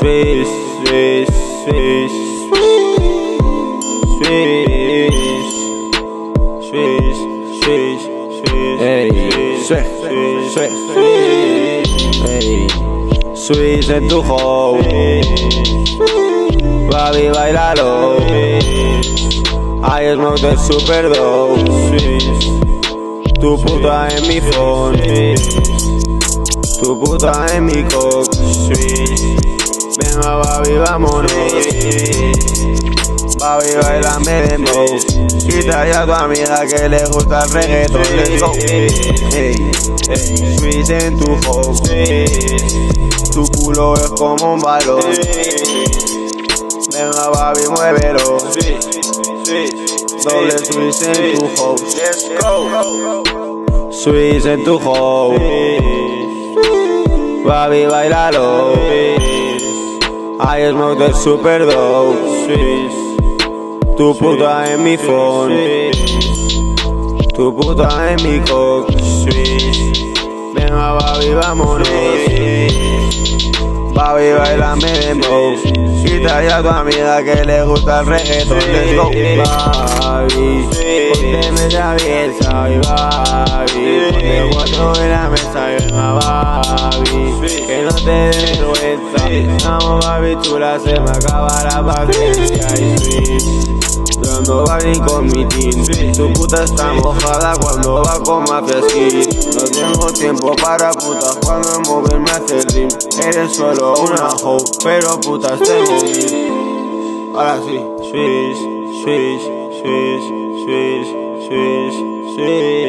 Swish, swish, swish, swish, swish, swish, swish, Ey, swish, swish, swish, ey, swish en tu hoe, baby bailalo, I smoke the super dope, tu puta en mi phone, tu puta en mi cock, venga baby vámonos. Baby, bailame de mo Y trae a tu amiga que le gusta el reggaeton Let's go Ey, ey, Swiss en tu hoe Tu culo es como un balón. Venga, baby, muévelo. Doble Swiss en tu hoe Let's go Swiss en tu hoe Baby, bailalo I smoke the super dope tu puta en mi phone, tu puta en mi cock, Venga, baby, vámonos. Baby, bailame de mo. Y trae a tu amiga que le gusta el reggaeton. Let's go, baby. Ponte me traviesa, baby. Ponte cuatro en la mesa y venga, baby. Que no te dé vergüenza. Vamos, baby, chula, se me acaba la paciencia. Y sweet. Cuando va bien con mi team. Tu puta está mojada cuando va con mafia skin No tengo tiempo para putas cuando moverme hace el rim Eres solo una hoe, pero putas tengo mil Ahora sí. Swish, swish, swish, swish, swish, swish